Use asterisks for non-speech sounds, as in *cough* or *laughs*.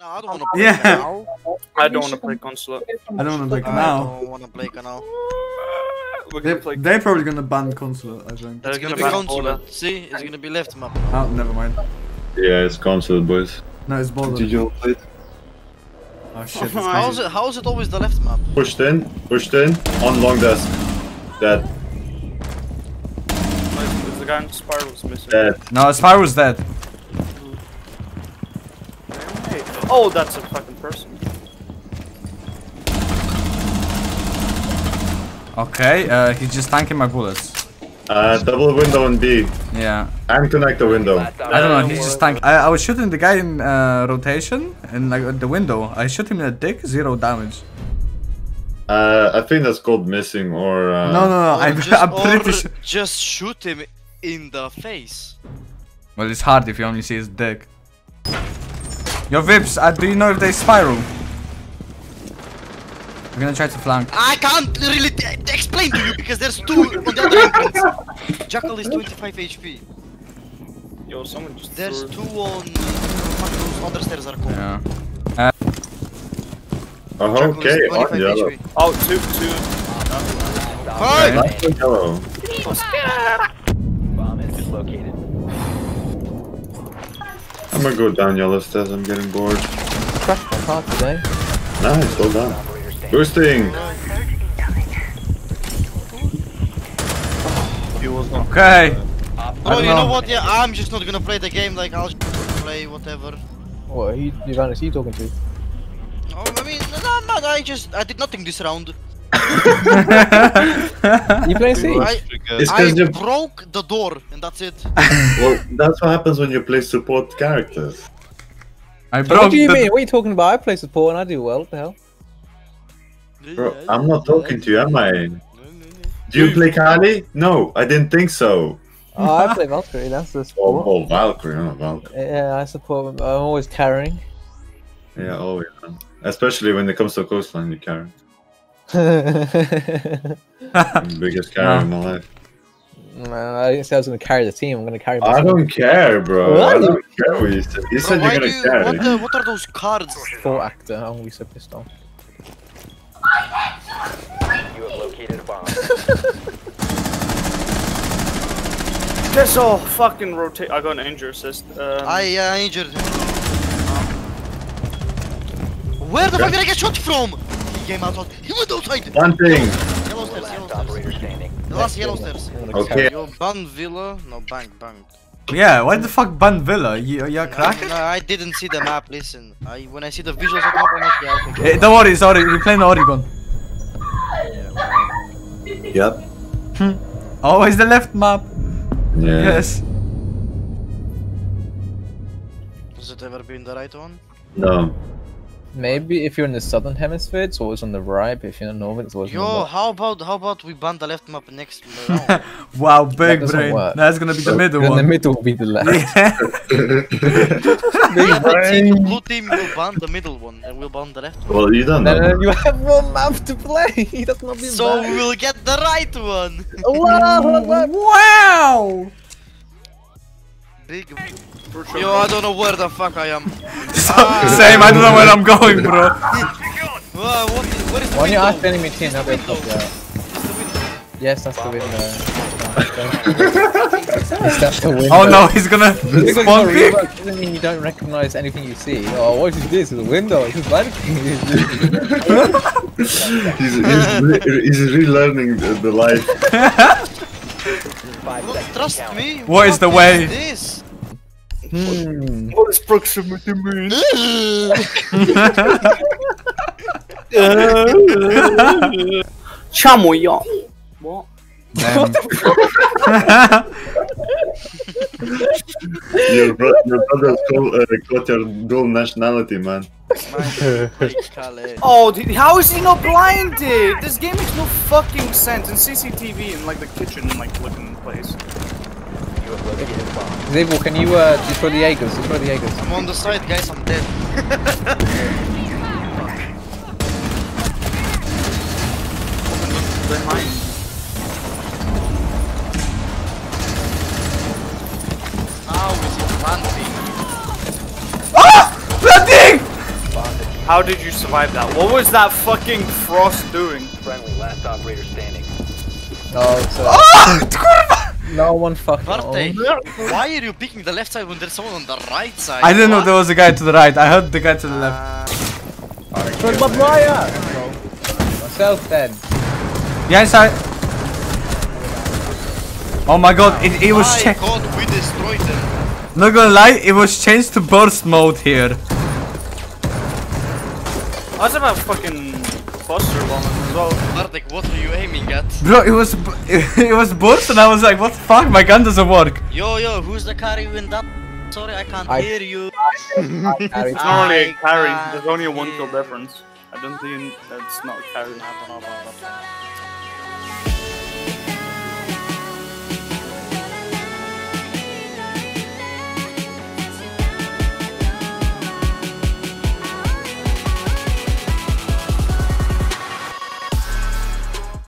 No, I don't want to oh, play Yeah. now. I don't want to play console. I don't want to play I now. don't want to play now. We're They, gonna play. they're probably gonna ban console, I think. They're It's gonna gonna be ban console. Border. See, it's gonna be left map. Oh, never mind. Yeah, it's console, boys. No, it's border. Did you all play it? Oh shit, it's *laughs* How is it? How is it always the left map? Pushed in, pushed in, on long desk. Dead, There's the guy in Spiral's missing. dead. No, Spyro's dead. Hey. Oh, that's a fucking person. Okay, uh, he's just tanking my bullets. Uh, double window on B. Yeah. And connect the window. I don't know, he's just tanking. I, I was shooting the guy in uh, rotation, and like the window. I shot him in the dick, zero damage. Uh, I think that's called missing or. Uh, No, no, no, Or I'm, just, *laughs* I'm pretty sure. Just shoot him in the face. Well, it's hard if you only see his dick. Yo, Vips, uh, do you know if they spiral? I'm gonna try to flank. I can't really explain to you because there's two on the other entrance. Jackal is 25 HP. Yo, someone just There's threw- two on. Those other stairs are cold. Yeah. Oh, Jackal okay, on yellow. HP. Oh, two, two. Fuck! Nice on yellow. Bomb has been located. I'm gonna go down yellow stairs, I'm getting bored. Crashed my car today. Nice, well done. Operator standing. Boosting! Okay. Bro, oh, don't you know know. what? Yeah, I'm just not gonna play the game. Like I'll just play whatever. What? Who, Giovannis, who you talking to? Oh, I mean, no, I'm not. I just I did nothing this round. *laughs* You play Siege? I, I cause you. broke the door and that's it. Well, that's what happens when you play support characters. I What do you the- mean? What are you talking about? I play support and I do well. What the hell? Bro, I'm not talking to you, am I? Do you play Kali? No, I didn't think so. Oh, I play Valkyrie. That's the Oh, oh Valkyrie, oh, Valkyrie. Yeah, I support. I'm always carrying. Yeah, oh, always. man. Especially when it comes to coastline, you carry. Man, I'm the biggest carry in my life. I didn't say I was going to carry the team. I'm going to carry. I myself. don't care, bro. What? I don't care what you said. You bro, said you're gonna you, carry. what, the, what are those cards? Sport actor. I'm going to be so pissed off. You have located a bomb. *laughs* This all fucking rotate. I got an injury assist. Um, I uh, injured him. Where the fuck did I get shot from? He came out. He went outside. One thing. Yellow stairs, yellow Last operator stairs. standing. The last yellow stairs. I'm gonna Okay. carry- Yo, ban villa. No, bank, bank. Yeah, why the fuck ban Villa? You, you're No, cracking? no, I didn't see the map. Listen, I when I see the visuals of the map, I'm like, yeah, okay. Don't worry, sorry, we're playing the Oregon. Yep. Hmm. Always the left map. Yeah. Yes. Has it ever been the right one? No. Maybe if you're in the southern hemisphere, it's always on the right. But if you're in the northern, it's always on the Yo, left. how about how about we ban the left map next? *laughs* Wow, big doesn't brain. work. That's gonna be the middle In the middle will be the *laughs* left. Yeah. yeah, the the blue team will ban the middle one, and we'll ban the left one. well, you don't know. no, you have one map to play. *laughs* That's not be So bad. we'll get the right one. wow! Big. Yo, I don't know where the fuck I am. So, same, I don't know where I'm going, bro. Wow, what is, where is the Why don't you ask window? enemy team? They'll to help you out. Window? Yes, that's the window. Yes, that's the window. Oh no, he's gonna Because you're spawn not doesn't mean you don't recognize anything you see. Oh, what is this? It's a window. It's a balcony. *laughs* he's, he's, re- he's relearning the, the life. Look, trust count. me. What is the way? This. Hmm. What is proximity mean? Chamoyan. What? Damn. Your, bro- your brother's call, uh, got your dual nationality, man. Calais. Oh, dude, how is he not blinded? This game makes no fucking sense. And CCTV in like the kitchen, like looking place. You have located a bomb. Zabel, can you uh, destroy the Jaegers? Destroy the Jaegers. I'm on the side, guys. I'm dead. Behind. How is it planting? Planting! How did you survive that? What was that fucking frost doing? Friendly, last operator standing. No, *laughs* it's, uh, Ah, kurwa! No one fucking. Barte, owned. why are you picking the left side when there's someone on the right side? I didn't know there was a guy to the right. I heard the guy to the left. Uh, but but Maya! Uh, myself dead. Yeah, inside. Oh my god, it, it was My checked. god, we destroyed them. Not gonna lie, it was changed to burst mode here. I was about fucking cluster bombing as well. Bartek, what are you aiming at? Bro, it was bu- it was burst and I was like, what the fuck, my gun doesn't work. Yo, yo, who's the carry in that? Sorry, I can't I- hear you. *laughs* It's not really a I carry. There's only a one kill difference. I don't think it's not a carry.